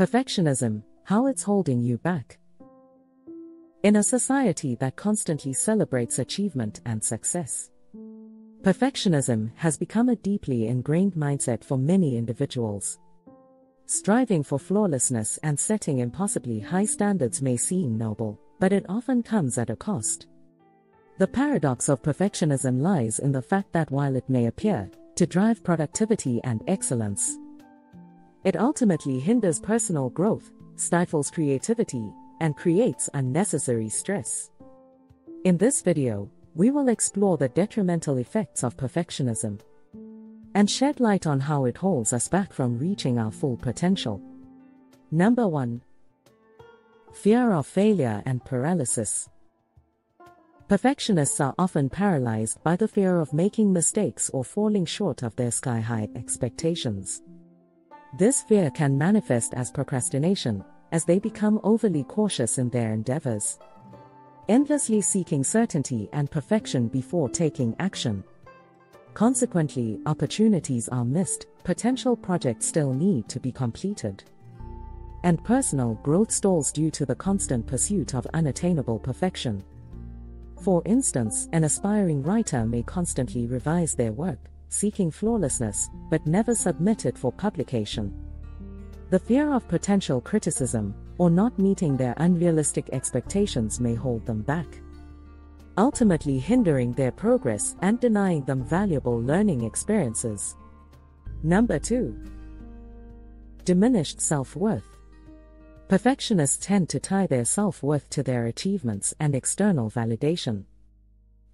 Perfectionism, how it's holding you back. In a society that constantly celebrates achievement and success, perfectionism has become a deeply ingrained mindset for many individuals. Striving for flawlessness and setting impossibly high standards may seem noble, but it often comes at a cost. The paradox of perfectionism lies in the fact that while it may appear to drive productivity and excellence, it ultimately hinders personal growth, stifles creativity, and creates unnecessary stress. In this video, we will explore the detrimental effects of perfectionism and shed light on how it holds us back from reaching our full potential. Number 1 Fear of failure and paralysis. Perfectionists are often paralyzed by the fear of making mistakes or falling short of their sky high expectations. This fear can manifest as procrastination, as they become overly cautious in their endeavors. Endlessly seeking certainty and perfection before taking action. Consequently, opportunities are missed, potential projects still need to be completed. And personal growth stalls due to the constant pursuit of unattainable perfection. For instance, an aspiring writer may constantly revise their work, seeking flawlessness, but never submit it for publication. The fear of potential criticism, or not meeting their unrealistic expectations, may hold them back, ultimately hindering their progress and denying them valuable learning experiences. Number 2. Diminished self worth. Perfectionists tend to tie their self worth to their achievements and external validation.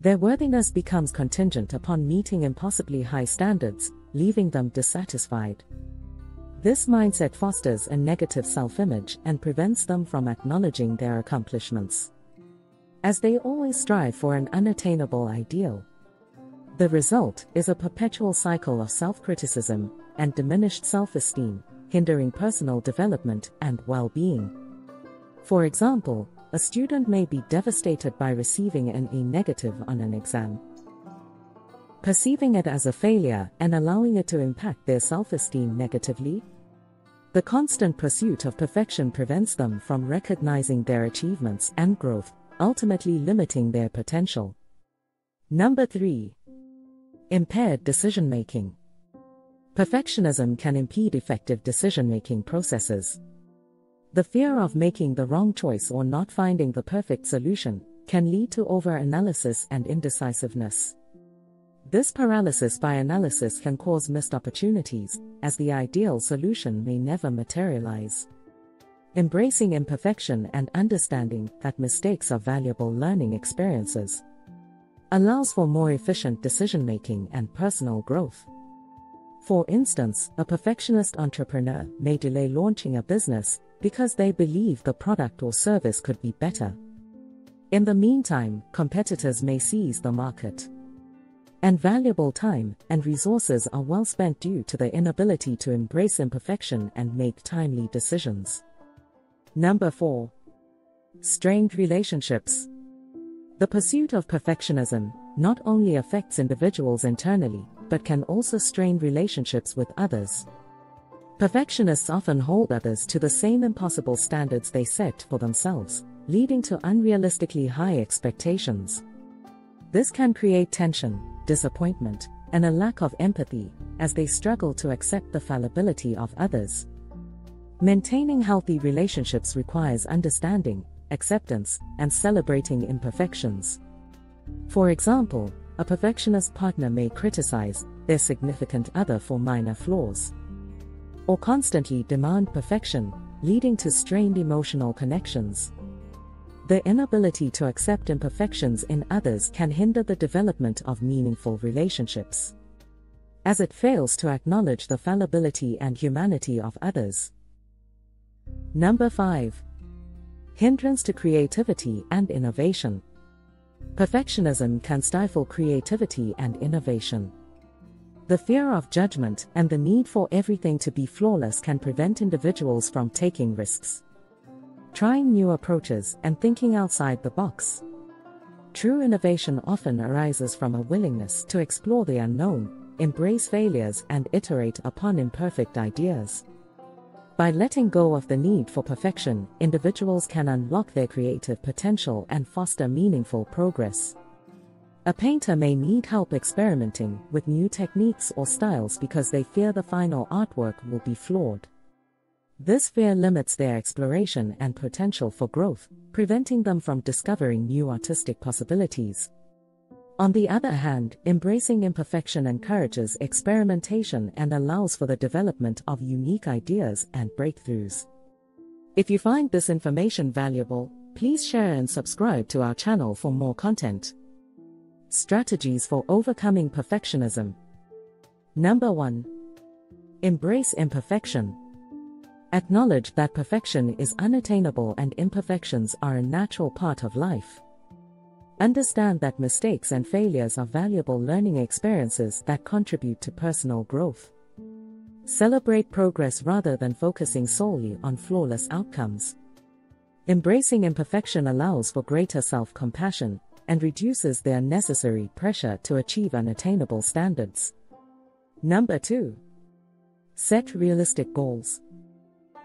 Their worthiness becomes contingent upon meeting impossibly high standards, leaving them dissatisfied. This mindset fosters a negative self image and prevents them from acknowledging their accomplishments. As they always strive for an unattainable ideal. The result is a perpetual cycle of self criticism and diminished self esteem, hindering personal development and well being. For example, a student may be devastated by receiving an A negative on an exam. Perceiving it as a failure and allowing it to impact their self esteem negatively the constant pursuit of perfection prevents them from recognizing their achievements and growth, ultimately limiting their potential. Number 3. Impaired decision making. Perfectionism can impede effective decision making processes. The fear of making the wrong choice or not finding the perfect solution can lead to overanalysis and indecisiveness. This paralysis by analysis can cause missed opportunities, as the ideal solution may never materialize. Embracing imperfection and understanding that mistakes are valuable learning experiences allows for more efficient decision making and personal growth. For instance, a perfectionist entrepreneur may delay launching a business because they believe the product or service could be better. In the meantime, competitors may seize the market and valuable time and resources are well spent due to the inability to embrace imperfection and make timely decisions. Number 4. Strained relationships. The pursuit of perfectionism not only affects individuals internally, but can also strain relationships with others. Perfectionists often hold others to the same impossible standards they set for themselves, leading to unrealistically high expectations. This can create tension, disappointment, and a lack of empathy, as they struggle to accept the fallibility of others. Maintaining healthy relationships requires understanding, acceptance, and celebrating imperfections. For example, a perfectionist partner may criticize their significant other for minor flaws, or constantly demand perfection, leading to strained emotional connections. The inability to accept imperfections in others can hinder the development of meaningful relationships. As it fails to acknowledge the fallibility and humanity of others. Number 5. Hindrance to creativity and innovation. Perfectionism can stifle creativity and innovation. The fear of judgment and the need for everything to be flawless can prevent individuals from taking risks trying new approaches, and thinking outside the box. True innovation often arises from a willingness to explore the unknown, embrace failures, and iterate upon imperfect ideas. By letting go of the need for perfection, individuals can unlock their creative potential and foster meaningful progress. A painter may need help experimenting with new techniques or styles because they fear the final artwork will be flawed. This fear limits their exploration and potential for growth, preventing them from discovering new artistic possibilities. On the other hand, embracing imperfection encourages experimentation and allows for the development of unique ideas and breakthroughs. If you find this information valuable, please share and subscribe to our channel for more content. Strategies for overcoming perfectionism. Number 1. Embrace imperfection. Acknowledge that perfection is unattainable and imperfections are a natural part of life. Understand that mistakes and failures are valuable learning experiences that contribute to personal growth. Celebrate progress rather than focusing solely on flawless outcomes. Embracing imperfection allows for greater self compassion and reduces the unnecessary pressure to achieve unattainable standards. Number 2. Set realistic goals.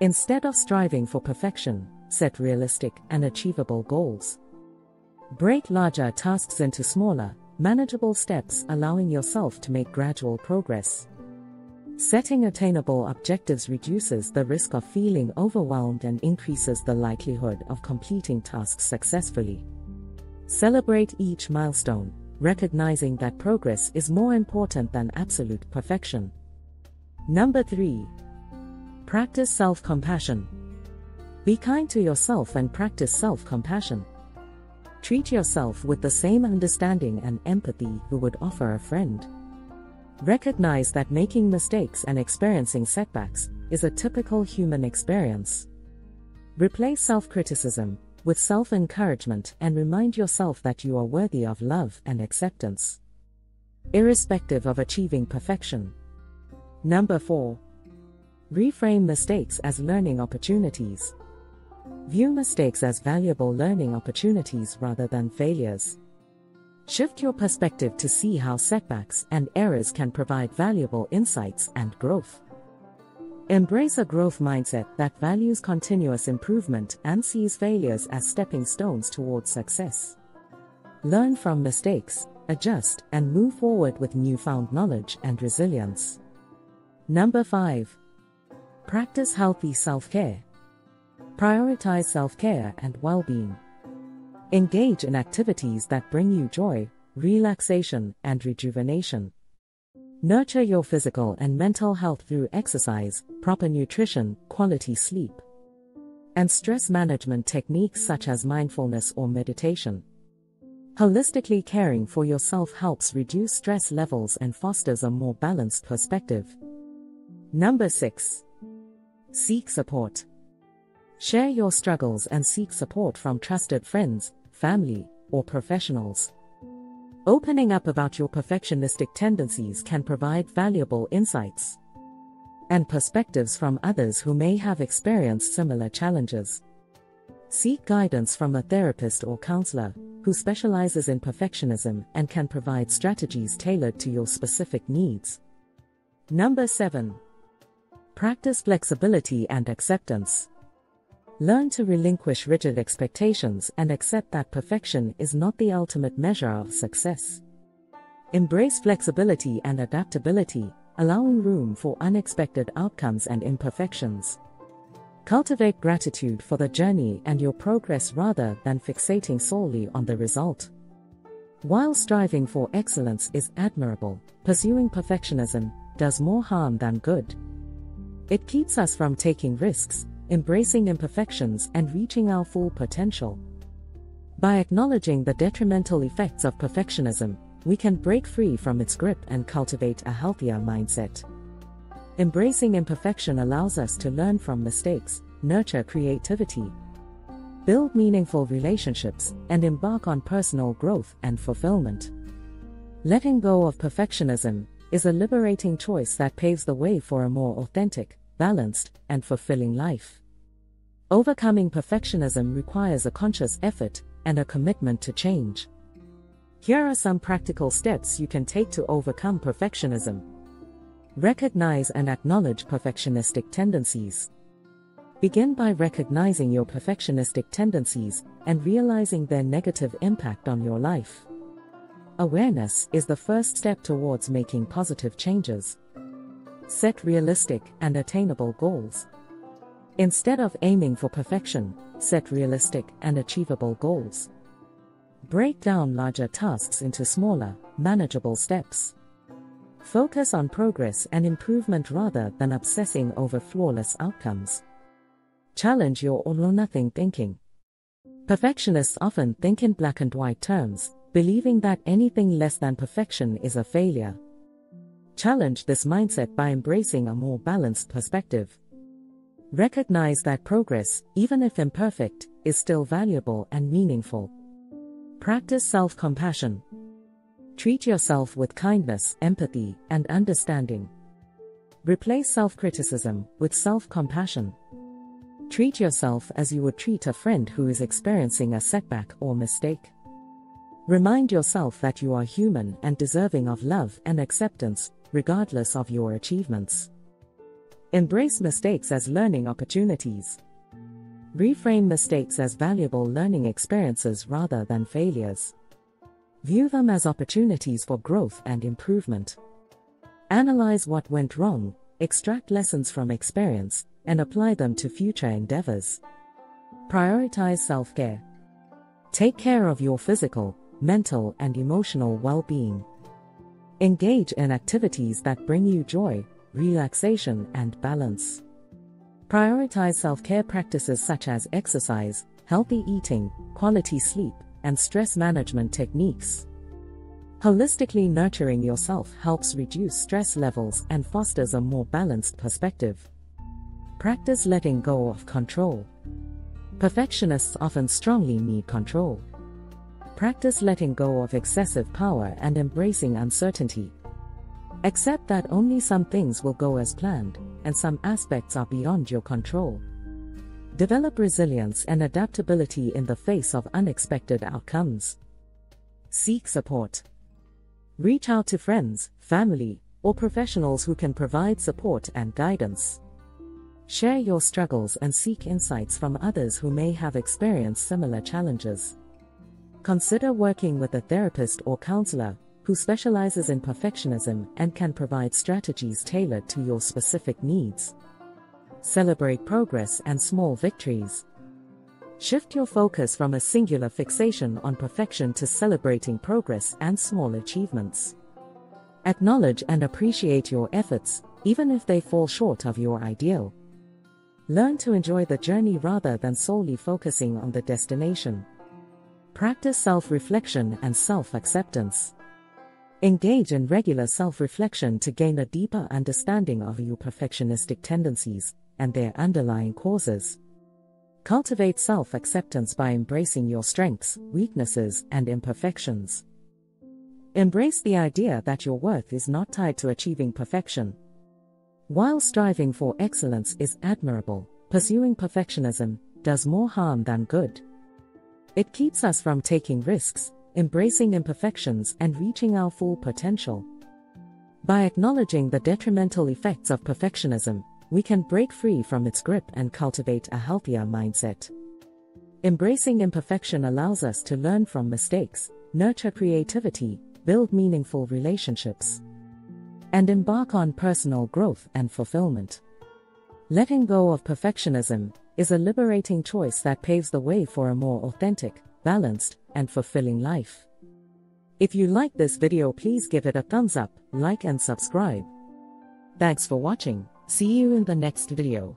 Instead of striving for perfection, set realistic and achievable goals. Break larger tasks into smaller, manageable steps, allowing yourself to make gradual progress. Setting attainable objectives reduces the risk of feeling overwhelmed and increases the likelihood of completing tasks successfully. Celebrate each milestone, recognizing that progress is more important than absolute perfection. Number 3. Practice self compassion. Be kind to yourself and practice self compassion. Treat yourself with the same understanding and empathy you would offer a friend. Recognize that making mistakes and experiencing setbacks is a typical human experience. Replace self criticism with self encouragement and remind yourself that you are worthy of love and acceptance. Irrespective of achieving perfection. Number 4. Reframe mistakes as learning opportunities. View mistakes as valuable learning opportunities rather than failures. Shift your perspective to see how setbacks and errors can provide valuable insights and growth. Embrace a growth mindset that values continuous improvement and sees failures as stepping stones towards success. Learn from mistakes, adjust, and move forward with newfound knowledge and resilience. Number 5. Practice healthy self care. Prioritize self care and well being. Engage in activities that bring you joy, relaxation, and rejuvenation. Nurture your physical and mental health through exercise, proper nutrition, quality sleep, and stress management techniques such as mindfulness or meditation. Holistically caring for yourself helps reduce stress levels and fosters a more balanced perspective. Number 6. Seek support. Share your struggles and seek support from trusted friends, family, or professionals. Opening up about your perfectionistic tendencies can provide valuable insights and perspectives from others who may have experienced similar challenges. Seek guidance from a therapist or counselor who specializes in perfectionism and can provide strategies tailored to your specific needs. Number 7. Practice flexibility and acceptance. Learn to relinquish rigid expectations and accept that perfection is not the ultimate measure of success. Embrace flexibility and adaptability, allowing room for unexpected outcomes and imperfections. Cultivate gratitude for the journey and your progress rather than fixating solely on the result. While striving for excellence is admirable, pursuing perfectionism does more harm than good. It keeps us from taking risks, embracing imperfections, and reaching our full potential. By acknowledging the detrimental effects of perfectionism, we can break free from its grip and cultivate a healthier mindset. Embracing imperfection allows us to learn from mistakes, nurture creativity, build meaningful relationships, and embark on personal growth and fulfillment. Letting go of perfectionism is a liberating choice that paves the way for a more authentic, balanced, and fulfilling life. Overcoming perfectionism requires a conscious effort and a commitment to change. Here are some practical steps you can take to overcome perfectionism. Recognize and acknowledge perfectionistic tendencies. Begin by recognizing your perfectionistic tendencies and realizing their negative impact on your life. Awareness is the first step towards making positive changes. Set realistic and attainable goals. Instead of aiming for perfection, set realistic and achievable goals. Break down larger tasks into smaller, manageable steps. Focus on progress and improvement rather than obsessing over flawless outcomes. Challenge your all or nothing thinking. Perfectionists often think in black and white terms, believing that anything less than perfection is a failure. Challenge this mindset by embracing a more balanced perspective. Recognize that progress, even if imperfect, is still valuable and meaningful. Practice self compassion. Treat yourself with kindness, empathy, and understanding. Replace self criticism with self compassion. Treat yourself as you would treat a friend who is experiencing a setback or mistake. Remind yourself that you are human and deserving of love and acceptance, regardless of your achievements. Embrace mistakes as learning opportunities. Reframe mistakes as valuable learning experiences rather than failures. View them as opportunities for growth and improvement. Analyze what went wrong, extract lessons from experience, and apply them to future endeavors. Prioritize self care. Take care of your physical, mental, and emotional well being. Engage in activities that bring you joy, relaxation, and balance. Prioritize self care practices such as exercise, healthy eating, quality sleep, and stress management techniques. Holistically nurturing yourself helps reduce stress levels and fosters a more balanced perspective. Practice letting go of control. Perfectionists often strongly need control. Practice letting go of excessive power and embracing uncertainty. Accept that only some things will go as planned, and some aspects are beyond your control. Develop resilience and adaptability in the face of unexpected outcomes. Seek support. Reach out to friends, family, or professionals who can provide support and guidance. Share your struggles and seek insights from others who may have experienced similar challenges. Consider working with a therapist or counselor who specializes in perfectionism and can provide strategies tailored to your specific needs. Celebrate progress and small victories. Shift your focus from a singular fixation on perfection to celebrating progress and small achievements. Acknowledge and appreciate your efforts, even if they fall short of your ideal. Learn to enjoy the journey rather than solely focusing on the destination. Practice self reflection and self acceptance. Engage in regular self reflection to gain a deeper understanding of your perfectionistic tendencies and their underlying causes. Cultivate self acceptance by embracing your strengths, weaknesses, and imperfections. Embrace the idea that your worth is not tied to achieving perfection. While striving for excellence is admirable, pursuing perfectionism does more harm than good. It keeps us from taking risks, embracing imperfections, and reaching our full potential. By acknowledging the detrimental effects of perfectionism, we can break free from its grip and cultivate a healthier mindset. Embracing imperfection allows us to learn from mistakes, nurture creativity, build meaningful relationships, and embark on personal growth and fulfillment. Letting go of perfectionism is a liberating choice that paves the way for a more authentic, balanced, and fulfilling life. If you like this video please give it a thumbs up, like and subscribe. Thanks for watching, see you in the next video.